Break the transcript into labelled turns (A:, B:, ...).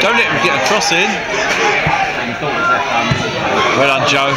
A: Don't let him get a cross in. Well done, Joe.